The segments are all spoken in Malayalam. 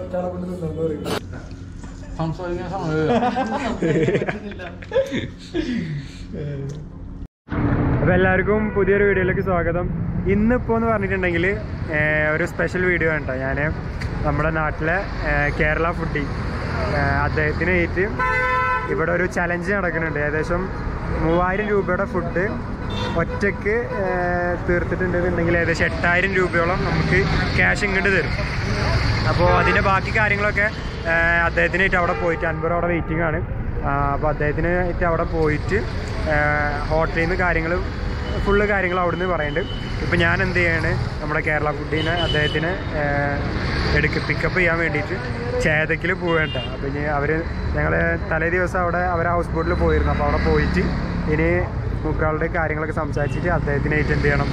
ഒറ്റാളെ കൊണ്ട് നിന്നു പറയും സംസാരിക്കാൻ സമയമില്ല അപ്പോൾ എല്ലാവർക്കും പുതിയൊരു വീഡിയോയിലേക്ക് സ്വാഗതം. ഇന്നിപ്പോൾ എന്ന് പറഞ്ഞിട്ടുണ്ടെങ്കിൽ ഒരു സ്പെഷ്യൽ വീഡിയോ ആണ് കേട്ടോ ഞാൻ നമ്മുടെ നാട്ടിലെ കേരള ഫുഡി അദ്ദേഹത്തിന് ഏറ്റ് ഇവിടെ ഒരു ചലഞ്ച് നടക്കുന്നുണ്ട്. ഏകദേശം മൂവായിരം രൂപയുടെ ഫുഡ് ഒറ്റയ്ക്ക് തീർത്തിട്ടുണ്ടെന്നുണ്ടെങ്കിൽ ഏകദേശം എട്ടായിരം രൂപയോളം നമുക്ക് ക്യാഷ് ഇങ്ങോട്ട് തരും. അപ്പോൾ അതിന്റെ ബാക്കി കാര്യങ്ങളൊക്കെ അദ്ദേഹത്തിന് അദ്ദേഹത്തിനായിട്ട് അവിടെ പോയിട്ട് അൻപർ അവിടെ വെയിറ്റിംഗ് ആണ്. അപ്പോൾ അദ്ദേഹത്തിനായിട്ട് അവിടെ പോയിട്ട് ഹോട്ടലിൽ നിന്ന് കാര്യങ്ങൾ ഫുള്ള് കാര്യങ്ങൾ അവിടെ നിന്ന് പറയുന്നുണ്ട് ഇപ്പോൾ ഞാൻ എന്ത് ചെയ്യാണ് നമ്മുടെ കേരള ഫുഡിനെ അദ്ദേഹത്തിന് എടുക്ക് പിക്കപ്പ് ചെയ്യാൻ വേണ്ടിയിട്ട് ചേതക്കിൽ പോവേണ്ട അപ്പോൾ ഇനി അവർ ഞങ്ങൾ തലേ ദിവസം അവിടെ അവർ ഹൗസ് ബോട്ടിൽ പോയിരുന്നു. അപ്പോൾ അവിടെ പോയിട്ട് ഇനി മുക്കാളുടെ കാര്യങ്ങളൊക്കെ സംസാരിച്ചിട്ട് അദ്ദേഹത്തിനായിട്ട് എന്ത് ചെയ്യണം?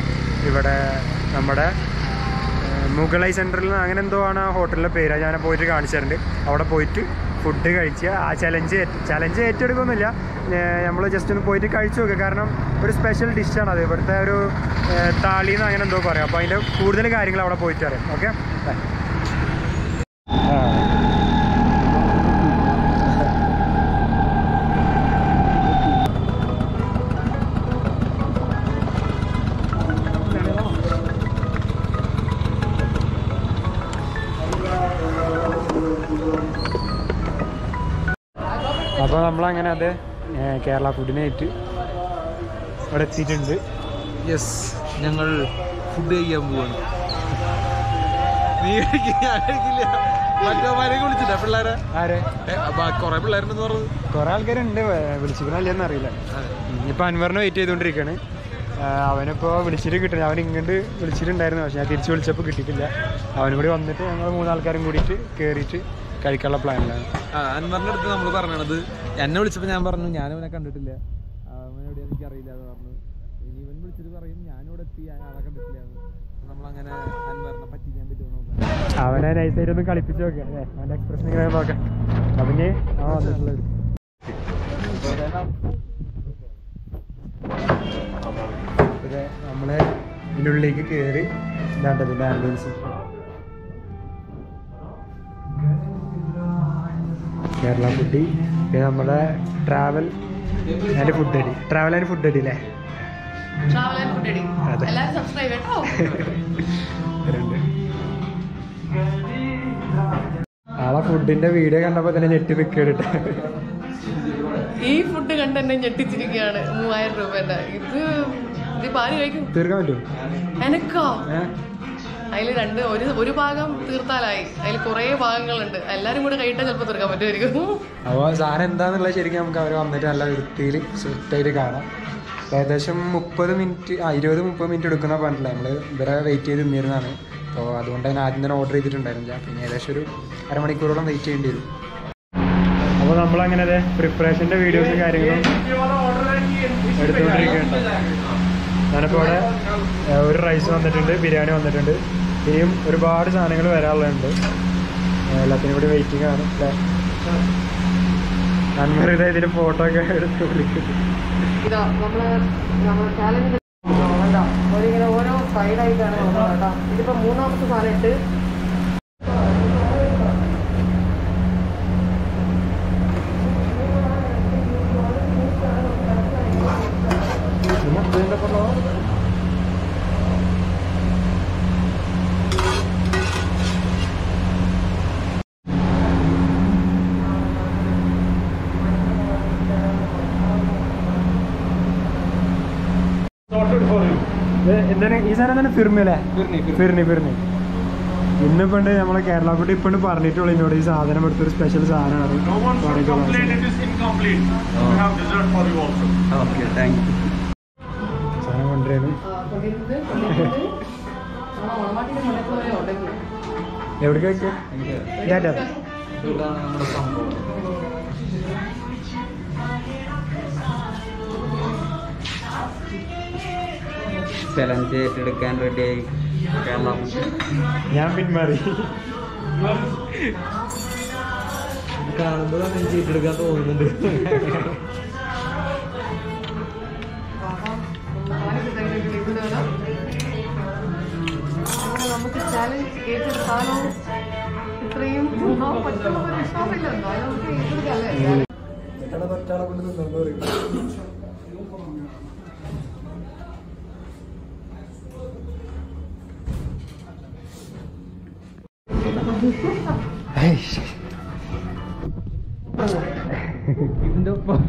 ഇവിടെ നമ്മുടെ മുഗളൈ സെന്ററിൽ അങ്ങനെ എന്തോ ആണ് ആ ഹോട്ടലിലെ പേര്. ഞാൻ പോയിട്ട് കാണിച്ചിട്ടുണ്ട് അവിടെ പോയിട്ട് ഫുഡ് കഴിച്ച് ആ ചലഞ്ച് ചലഞ്ച് ഏറ്റെടുക്കൊന്നുമില്ല. നമ്മൾ ജസ്റ്റ് ഒന്ന് പോയിട്ട് കഴിച്ചു നോക്കുക കാരണം ഒരു സ്പെഷ്യൽ ഡിഷാണ് അത്. ഇവിടുത്തെ ഒരു താളിന്ന് അങ്ങനെ എന്തോ പറയാം. അപ്പോൾ അതിന്റെ കൂടുതൽ കാര്യങ്ങൾ അവിടെ പോയിട്ട് അറിയാം. ഓക്കെ നമ്മളങ്ങനെ അത് കേരള ഫുഡിനായിട്ട് ഇവിടെ എത്തിയിട്ടുണ്ട്. യെസ് ഞങ്ങൾ ഫുഡ് കഴിക്കാൻ പോവാണ്. നീ കഴിക്കില്ല ഞാൻ കഴിക്കില്ല. മറ്റേ വിളിച്ചിട്ടാ പിള്ളേരെ? ആരെ? കൊറേ പിള്ളേരുണ്ടെന്ന് പറഞ്ഞു കുറേ ആൾക്കാരുണ്ട് വിളിച്ചിരിക്കണല്ലേന്ന് അറിയില്ല. ഇപ്പം അൻവറിനെ വെയിറ്റ് ചെയ്തുകൊണ്ടിരിക്കുകയാണ് അവനിപ്പോ വിളിച്ചിട്ട് കിട്ടുന്നത് അവൻ ഇങ്ങോട്ട് വിളിച്ചിട്ടുണ്ടായിരുന്നു പക്ഷെ ഞാൻ തിരിച്ചു വിളിച്ചപ്പോൾ കിട്ടിയിട്ടില്ല. അവനും കൂടി വന്നിട്ട് ഞങ്ങൾ മൂന്നാൾക്കാരും കൂടിയിട്ട് കയറിയിട്ട് കഴിക്കാനുള്ള പ്ലാനിലാണ് ആ അൻവറിന്റെ അടുത്ത് നമ്മൾ പറഞ്ഞത് എന്നെ വിളിച്ചപ്പോൾ ഞാൻ പറഞ്ഞു ഞാൻ അവനെ കണ്ടിട്ടില്ല. അവൻ എവിടെ എനിക്ക് അറിയില്ല എന്ന് പറഞ്ഞു. ഇനി ഇവൻ വിളിച്ചിട്ട് പറയും ഞാനിവിടെ എത്തി ഞാൻ ആളെ കണ്ടിട്ടില്ല നമ്മളങ്ങനെ അൻവറിനെ പറ്റിക്കാൻ പറ്റുമോ അവനെ നൈസായിട്ട് ഒന്ന് കളിപ്പിച്ച് നോക്കാം അല്ലേ? അവന്റെ എക്സ്പ്രഷൻ ഇങ്ങനെ നോക്കാം. അവന് ആ വന്നിട്ടുള്ളത്. നമ്മളെ ഇതിനുള്ളിലേക്ക് കയറി ഇല്ലാണ്ടത് ഇതിന്റെ ആംബുലൻസ് കേരള ഫുഡി പിന്നെ നമ്മുടെ ട്രാവൽ ആൻഡ് ഫുഡ് അടി ട്രാവൽ ആൻഡ് ഫുഡ് അടി. അല്ലേ അതെ. ആളെ ഫുഡിന്റെ വീഡിയോ കണ്ടപ്പോ തന്നെ ഞെട്ടി നിൽക്കരുട്ട് ഈ ഫുഡ് കണ്ട് എന്നെ ഞെട്ടിച്ചിരിക്കുകയാണ്. മൂവായിരം രൂപ ഇത് ഇതിപ്പോ ആര് കഴിക്കും. തീർക്കാൻ പറ്റും എനക്കോ? അതിൽ രണ്ട് ഒരു ഒരു ഭാഗം തീർത്താലായി. അതിൽ കുറേ ഭാഗങ്ങളുണ്ട്. എല്ലാരും കൂടെ കഴിട്ടാൽ ചിലപ്പോൾ തീർക്കാൻ പറ്റുമായിരിക്കും. അപ്പോൾ സാധനം എന്താണെന്നുള്ളത് ശരിക്കും നമുക്ക് അവർ വന്നിട്ട് നല്ല വൃത്തിയിൽ സ്ട്രിക്റ്റായിട്ട് കാണാം. ഏകദേശം മുപ്പത് മിനിറ്റ് ആ ഇരുപത് മുപ്പത് മിനിറ്റ് എടുക്കുന്ന പറഞ്ഞില്ല നമ്മൾ ഇവരെ വെയിറ്റ് ചെയ്ത് നിന്നിരുന്നതാണ്. അപ്പോൾ അതുകൊണ്ട് തന്നെ ആദ്യം തന്നെ ഓർഡർ ചെയ്തിട്ടുണ്ടായിരുന്നില്ല പിന്നെ ഏകദേശം ഒരു അരമണിക്കൂറോളം വെയിറ്റ് ചെയ്യേണ്ടി വരും. അപ്പോൾ നമ്മളങ്ങനെ അതെ പ്രിപ്പറേഷന്റെ വീഡിയോസും കാര്യങ്ങളും എടുത്തുകൊണ്ടിരിക്കുകയുണ്ട് ഞാനിപ്പോൾ ഇവിടെ ഒരു റൈസ് വന്നിട്ടുണ്ട് ബിരിയാണി വന്നിട്ടുണ്ട്. ഇനിയും ഒരുപാട് സാധനങ്ങൾ വരാനുള്ളതുണ്ട്. എല്ലാത്തിനും കൂടി വെയിറ്റിംഗ് ആണ് അല്ലേ? ഇതാ ഇതിന് ഫോട്ടോ ഒക്കെ എടുത്ത് വിളിക്കും ഓരോ സൈഡായിട്ടാണ് ഇതിപ്പോ മൂന്നാമത്തെ സാധനം ഇട്ട് എന്താണ് തന്നെ ഫിർമി അല്ലേ? ഫിർണി ഫിർണി ഇന്നിപ്പോ നമ്മളെ കേരള കുട്ടി ഇപ്പൊ പറഞ്ഞിട്ടുള്ളൂ എന്നോട് ഈ സാധനം എടുത്തൊരു സ്പെഷ്യൽ സാധനമാണ്. താങ്ക് സാധനം കൊണ്ടുവരുന്നു. കൊണ്ടിരുന്നത് കൊണ്ടിരുന്നത് ചലഞ്ച് ഏറ്റെടുക്കാൻ റെഡിയായി കേരളം ഞാൻ പിന്മാറി. കാണുമ്പോൾ എനിക്ക് ഏറ്റെടുക്കാൻ തോന്നുന്നുണ്ട്. നമുക്ക് ചാലഞ്ച് ഏറ്റെടുത്താലോ ഇത്ര ഇത്രയും പോകാൻ പറ്റുന്ന ഒരു വിശ്വാസമില്ല എന്നാലും ഏറ്റെടുക്കല്ലേ ഇതിന്റെ ഒപ്പം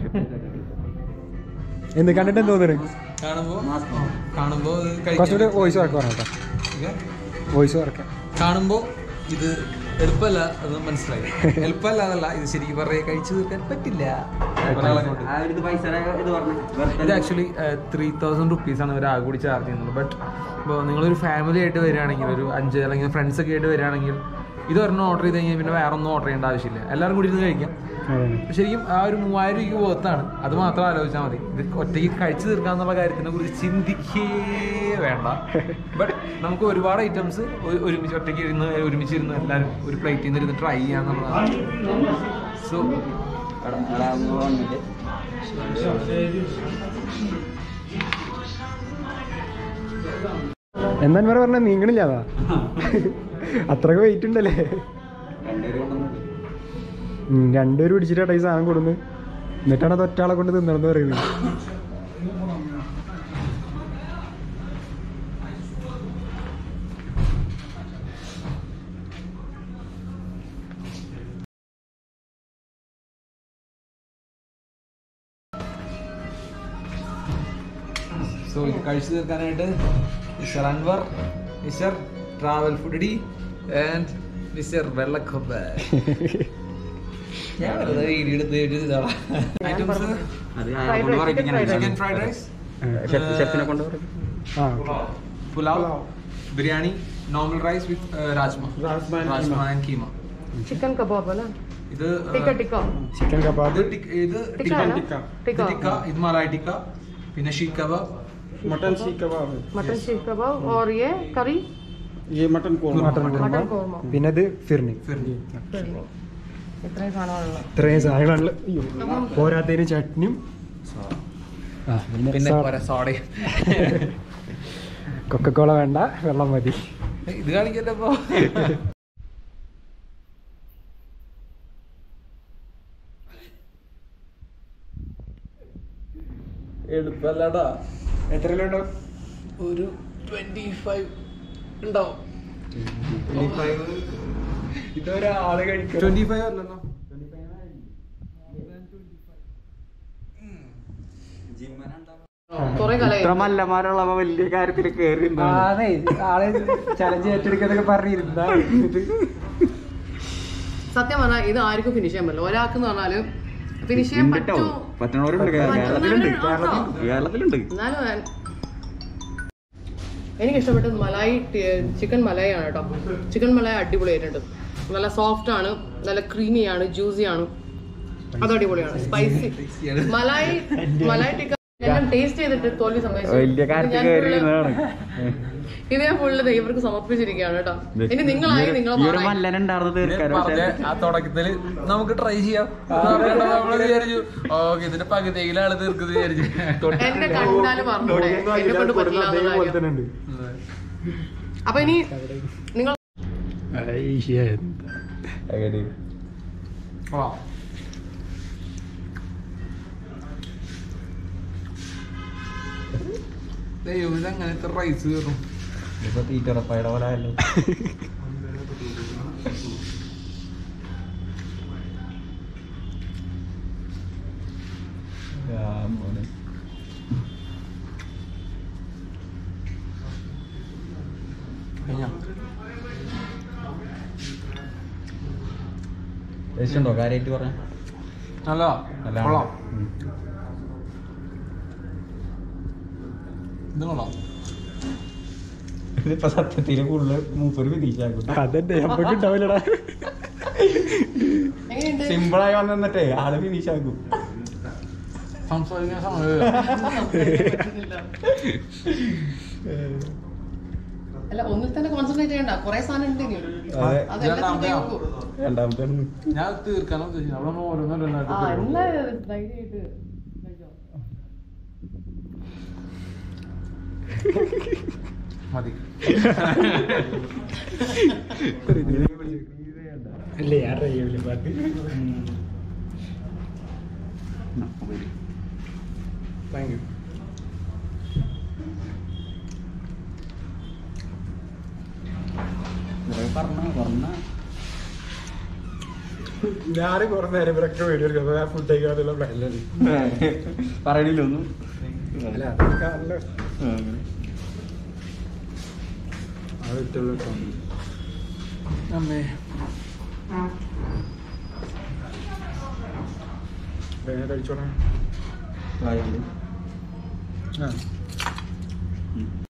എന്ത് കണ്ടിട്ട് എന്ത് തോന്നുന്നു? കാണുമ്പോ? കാണുമ്പോ കുറച്ചുകൂടി വോയിസ് വർക്ക് പറഞ്ഞോ വോയിസ് വർക്ക് കാണുമ്പോ ഇത് എളുപ്പമല്ല അത് മനസ്സിലായി. എളുപ്പമല്ല അതല്ല ഇത് ശരിക്കും പറയാ കഴിച്ചു തീർക്കാൻ പറ്റില്ല. ഇത് ആക്ച്വലി ത്രീ തൗസൻഡ് റുപ്പീസ് ആണ് ഒരാൾ ആകെ കൂടി ചാർജ് ചെയ്യുന്നത്. ബട്ട് ഇപ്പോൾ നിങ്ങളൊരു ഫാമിലി ആയിട്ട് വരികയാണെങ്കിൽ ഒരു അഞ്ച് അല്ലെങ്കിൽ ഫ്രണ്ട്സ് ഒക്കെ ആയിട്ട് വരികയാണെങ്കിൽ ഇത് ഒരെണ്ണം ഓർഡർ ചെയ്ത് കഴിഞ്ഞാൽ പിന്നെ വേറെ ഒന്നും ഓർഡർ ചെയ്യേണ്ട ആവശ്യമില്ല. എല്ലാവരും കൂടി ഇരുന്ന് കഴിക്കാം. ശരിക്കും ആ ഒരു മൂവായിരം രൂപയ്ക്ക് പോകത്താണ് അത് മാത്രം ആലോചിച്ചാൽ മതി. ഇത് ഒറ്റയ്ക്ക് കഴിച്ചു തീർക്കാന്നുള്ള കാര്യത്തിനെ കുറിച്ച് ചിന്തിക്കേ വേണ്ട. ബട്ട് നമുക്ക് ഒരുപാട് ഐറ്റംസ് ഒരുമിച്ച് ഒറ്റയ്ക്ക് ഇരുന്ന് ഒരുമിച്ച് ഇരുന്ന് എല്ലാവരും ഒരു പ്ലേറ്റിൽ നിന്ന് ഇരുന്ന് ട്രൈ ചെയ്യാന്നുള്ളതാണ്. സോ എന്താ പറഞ്ഞ നീങ്ങണില്ലാതാ അത്രയ്ക്ക് വെയിറ്റ് ഉണ്ടല്ലേ? രണ്ടുപേരും പിടിച്ചിട്ടാ ഈ സാധനം കൊടുന്ന്. എന്നിട്ടാണ് അത് ഒറ്റാളെ കൊണ്ട് തിന്നണമെന്ന് പറയുന്നത്. കഴിച്ചു തീർക്കാനായിട്ട് mister Anwar mister travel foodie and mister വെള്ളക്കൊമ്പ pulao biryani normal rice with rajma rajma and keema chicken kebab ഇത് ചിക്കൻ കബാബ് ഇത് ടിക്ക ഇത് മലായി ടിക്ക പിന്നെ seekh kebab mutton seekh kebab mutton seekh kebab ഓറിയ curry ये മട്ടൺ കോർമ. മട്ടൺ കുറുമ കുറുമ. പിന്നെ ഇത് ഫിർണി. ഇത്രയും സാധനങ്ങളുള്ളൂ ഇത്രയും സാധനങ്ങളാണല്ലോ അയ്യോ. പോരാത്തതിന് ചട്നിയും ആ, പിന്നെ പിന്നെ സോഡ. പോരാ സോഡ കൊക്കക്കോള വേണ്ട വെള്ളം മതി. ഇത് കാണിക്കല്ലോ ഇപ്പൊ? എളുപ്പല്ലടാ. എത്ര ഒരു ട്വന്റി ഫൈവ് ഉണ്ടാവും ഇതൊരാൾ കഴിക്കും ട്വന്റി ഫൈവ് അല്ലല്ലോ കുറെ മല്ലന്മാരുള്ളവ വലിയ കാര്യത്തിൽ കയറി അതെ. ആളെ ചലഞ്ച് ഏറ്റെടുക്കുന്നൊക്കെ പറഞ്ഞിരുന്ന സത്യം പറഞ്ഞാൽ ഇത് ആർക്കും ഫിനിഷ് ചെയ്യാൻ പറ്റില്ല. ഒരാൾക്ക് എന്ന് പറഞ്ഞാൽ ഫിനിഷ് ചെയ്യാൻ പറ്റുമോ പറ്റും? പറ്റണവരുണ്ട് കേരളത്തിലുണ്ട്. കേരളത്തിലുണ്ട്. എന്നാലും എനിക്ക് ഇഷ്ടപ്പെട്ടത് മലായി ചിക്കൻ മലായി ആണ് കേട്ടോ. ചിക്കൻ മലായി അടിപൊളിയായിട്ടുണ്ട് നല്ല സോഫ്റ്റ് ആണ് നല്ല ക്രീമി ആണ് ജ്യൂസി ആണ്. അത് അടിപൊളിയാണ്. സ്പൈസി മലായി മലായി ടിക്ക ഞാൻ ടേസ്റ്റ് ചെയ്തിട്ട് തോൽവി സംഭവിച്ചു. വലിയ കാര്യത്തിൽ ഞാൻ കയറി full- ഇരുന്നതാണ് ഇത് ഞാൻ ഫുള്ള് ദൈവർക്ക് സമർപ്പിച്ചിരിക്കുകയാണ് കേട്ടോ ഇനി നിങ്ങളായി നിങ്ങൾ ആ തുടക്കത്തിൽ നമുക്ക് ട്രൈ ചെയ്യാം. വിചാരിച്ചു. ഓക്കെ ഇതിന്റെ പകുതിയിലാണ് തീർക്കുന്നത് വിചാരിച്ചു. എന്റെ കണ്ടാൽ പറഞ്ഞൂടെ എന്നെ കൊണ്ട് പറ്റില്ല അതേപോലെ തന്നെ ഉണ്ട്. അപ്പൊ ഇനി നിങ്ങൾ. ദൈവം ഇത് അങ്ങനത്തെ റൈസ് കയറും? ഇപ്പൊ തീറ്ററപ്പായുടെ പോലെ ആയല്ലോ. ആ, മോനെ. കഴിഞ്ഞോ? ടേസ്റ്റ് ഉണ്ടോ കാര്യമായിട്ട് പറഞ്ഞ നല്ലതാ കൊള്ളാം. ഇത് കൊള്ളാം. ഇതിപ്പോ സത്യത്തിൽ ഫുള്ള് മൂപ്പര് വിധിച്ചാക്കും അതന്നെ നമുക്ക് ഉണ്ടാവില്ലടാ. എങ്ങനെയുണ്ട്? സിമ്പിളായി വന്നിട്ടേ ആൾ സംസാരിക്കാൻ സമയമില്ല അല്ല ഒന്നിൽ തന്നെ കോൺസെൻട്രേറ്റ് ചെയ്യണ്ട. കുറെ സാധനം ഉണ്ട് ഞാൻ തീർക്കാനോ മതി. അല്ലേ ഞാൻ ട്രൈ ചെയ്യില്ല പാട്ട്? താങ്ക് യു പറഞ്ഞ പറഞ്ഞ. ഞാൻ കുറെ നേരം ഇവരൊക്കെ എടുക്കുന്നത് ഞാൻ ഫുഡ് കഴിക്കാനുള്ള പ്ലാനിലാണ് പറയണില്ല ഒന്നും. അല്ല അതൊക്കെ നല്ല അത് ഇട്ടുള്ള അമ്മേ കഴിച്ചോളാം കാര്യമില്ല ആ